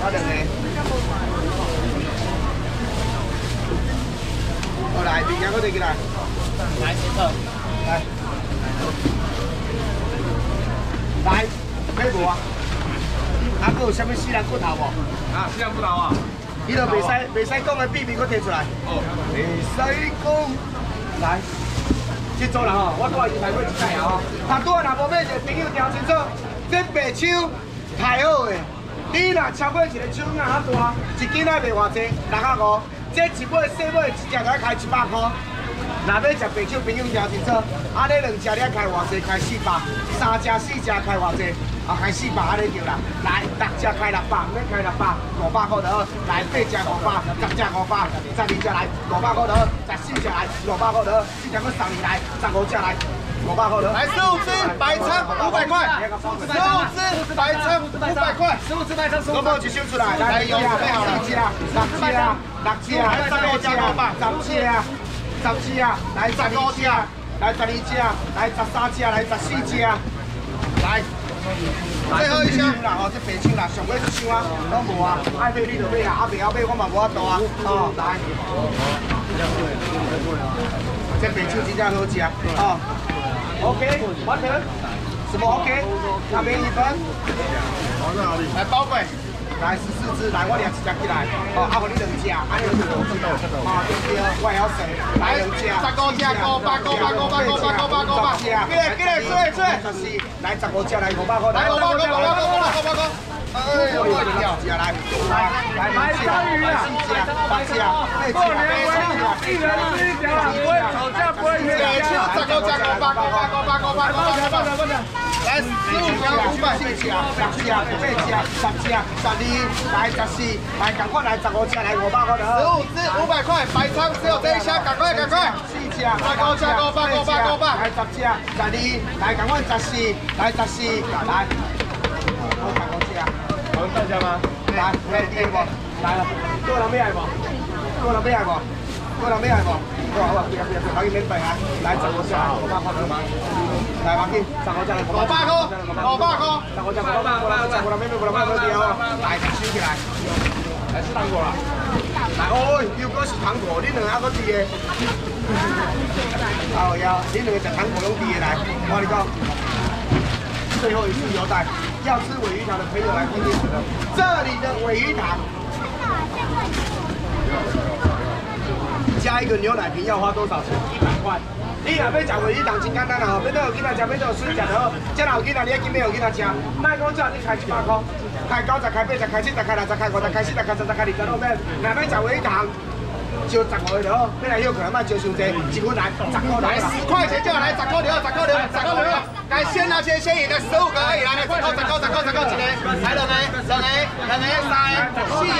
我两个。好来，物件搁摕起来。来，先生。来。来，买无啊？啊，搁有啥物四人骨头无？啊，四人骨头啊。伊就袂使袂使讲的秘密，搁摕出来。哦。袂使讲。来。这组人吼，我带伊来买一袋啊！他拄啊若无买个朋友调清楚，这白手太好诶！你若超过一个手那较大，一斤仔卖偌济？六啊五。这一尾细尾一只就要开一百块。若要食白酒，朋友调清楚。啊，你两只你开偌济？开四百。三只四只开偌济？啊，开四百安尼就啦，来六只开六百，免开六百，五百块就好。来八只五百，十只五百，十二只来五百块就好，十四只来五百块就好，四只搁十二来，十五只来。来十五只白鲳五百块，十五只白鲳五百块，十五只白鲳十五。我一收出来，来有准备好了，四只，六只，六只，来十五只五百，十只，十只，来十二只，来十二只，来十三只，来十四只，来。最后一箱啦，哦，这白箱啦，上尾一箱啊，拢无啊，爱买你就买啊，啊未晓买我嘛无法度啊，哦，来，这白酒真正好食，哦，OK，完成，什么？OK？那边一分，来包柜。来十四只，来我掠一只起来，哦，啊，我你两只，啊，你两只，啊，对对，我还要生，来两只，十五只，五百，五百，五百，五百，五百，五百，几个，几个，出来，出来，十四，来十五只，来五百块，来五百块，五百块，五百块，五百块，哎呦，来，来，来，来，四只，八只，八只，一人吃一条，不会吵架，不会冤家，十五只，五百，五百，五百，五百，五百，五百，五百。来十五条五百四只，六只，八只，十只，十二，来十四，来赶快来十五只，来五百块。十五只五百块，白仓只有这一箱，赶快赶快。四只，来五只，五百，五百，五百。来十只，十二，来赶快十四，来十四，来。我查工来啊！我们到家吗？来，来第一个来了。这楼边系么？这楼边系么？这楼边系么？好啊，不要不要，把佮你免费啊！来走一下，我帮哥忙。来，把佮上我只。老八哥，老八哥，上我只。过来过来过来，边边过来买个鸡哦。来，收起来。还是糖果了。来，哎，如果是糖果，你两个个字嘅。好呀，你两个就糖果两个字来。我哋讲，最后一次又来。要吃尾鱼糖的朋友来听清楚了，这里的尾鱼塘。加一个牛奶瓶要花多少钱？一百块。你若要食回鱼糖，真简单啦吼，要到有囡仔食，要到有孙食的好。这若有囡仔，你要紧要有囡仔吃。卖讲叫你开一百块，开九十，开八十，开七十，开六十，开五十，开四十，开十十，开二十，六百。若要食回鱼糖。就十块就好，要来休可能卖就伤济，一份来十块来十块钱就来十块了，十块了，十块了。该先拿先先赢的十五个而已，来来，十块十块十块十块一个，来两个两个两个三个四个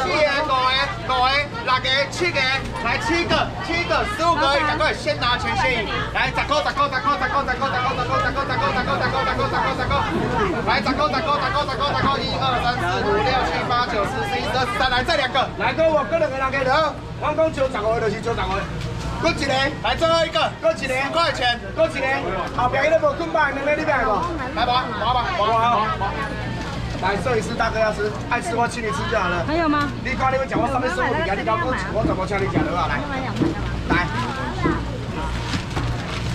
四个五个五个六个七个，来七个七个十五个而已，赶快先拿钱先赢。来十块十块十块十块十块十块十块十块十块十块十块十块十块十块十十块，来十块十块十块十块十块一二三四五九十十一十二十三，来这两个，来哥我跟两个两个的。我讲九十个就是九十个，搁一个，来最后一个，搁一个，十块钱，搁一个，后边那个无捆绑，两个你买不？来吧，拿吧，好好好。来，摄影师大哥要吃，爱吃我请你吃就好了。还有吗？你讲你们讲我上面收物件，你讲我我怎么请你讲的啊？来。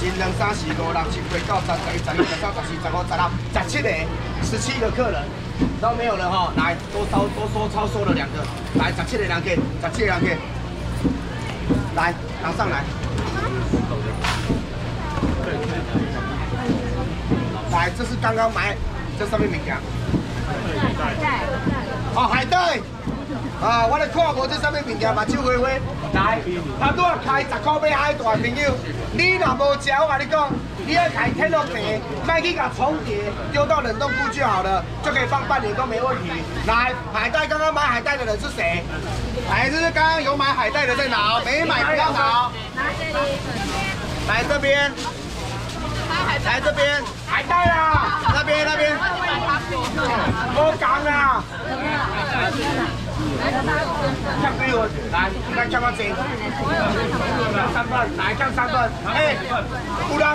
一、二、三、四、五、六、七、八、九、十、十一、十二、十三、十四、十五、十六、十七个，十七个客人，都没有了哈。来，多收多收超收了两个，来，十七个两个，十七个两个。来，拿上来。来，这是刚刚买，这上面物件。海带。哦，海带。啊，我咧看无这上面物件，目睭花花。来，他拄啊开十块买海带朋友，你若无食，我跟你讲，你要开天落地，卖去甲重叠，丢到冷冻库就好了，就可以放半年都没问题。来，海带刚刚买海带的人是谁？来，这是刚刚有买海带的在拿，没买不要拿。来这边，来这边，海带啊，那边那边，我讲啊。抢几份？来，来抢我钱。三份，来抢三份。哎，有人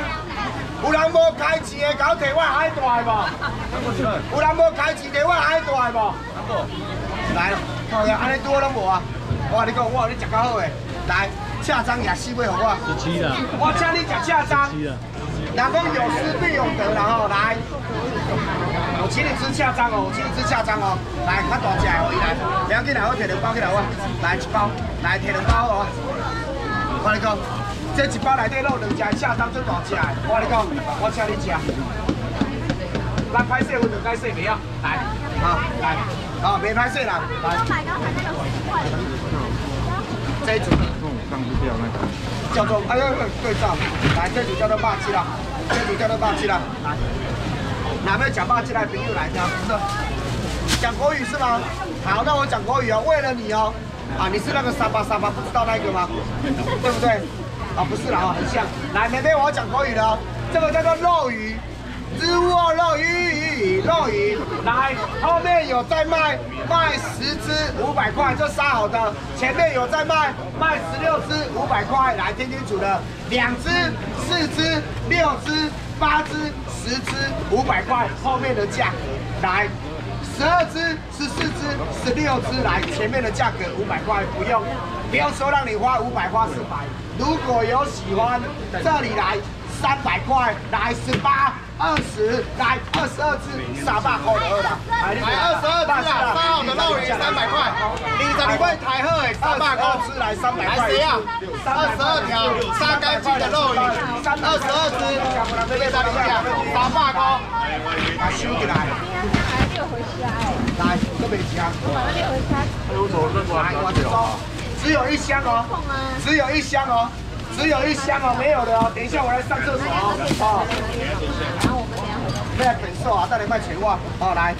有人无开钱的，搞摕我海大无？有人无开钱摕我海大无？来，好呀，安尼多拢无啊？我跟你讲，我有你食较好诶。来，恰章也四位好不好？十七的，我请你食恰章。七的，人讲有失必有得，然后来，我请你吃恰章哦，我请你吃恰章哦。来，较大只哦，伊来，不要紧来，我摕两包起来我，来一包，来摕两包哦。我跟你讲，这一包内底肉两只恰章最大只的，我跟你讲，我请你吃。来拍摄，我就该摄未啊？来，好，来，好，没拍摄啦，来。这一组，嗯，上次掉那个，叫做哎呦对照，来这组叫做霸气啦，这组叫做霸气啦，来，哪边讲话进来朋友来讲，是讲国语是吗？好，那我讲国语哦，为了你哦，啊，你是那个三八三八不知道那个吗？对不对？啊，不是啦，啊，很像。来，妹妹，我要讲国语了，这个叫做肉鱼。日卧肉鱼，肉鱼，来，后面有在卖，卖十只五百块，这杀好的，前面有在卖，卖十六只五百块，来听清楚了，两只、四只、六只、八只、十只五百块，后面的价格，来，十二只、十四只、十六只，来，前面的价格五百块，不用，不用说让你花五百花四百，如果有喜欢，这里来。三百块，来十八、二十，来二十二只，三百块的啦，来二十二只啊，三号的肉鱼三百块，你十二块太好诶，三百块只来三百块，来谁啊？二十二条杀干净的肉鱼，二十二只，这边在哪里啊？三百块，来收起来。来，这边箱。来，我这说，只有一箱哦，只有一箱哦。只有一箱哦，没有的哦。等一下我来上厕所哦。哦。然后我们等下回来。卖本寿啊，带来卖钱哇。哦来。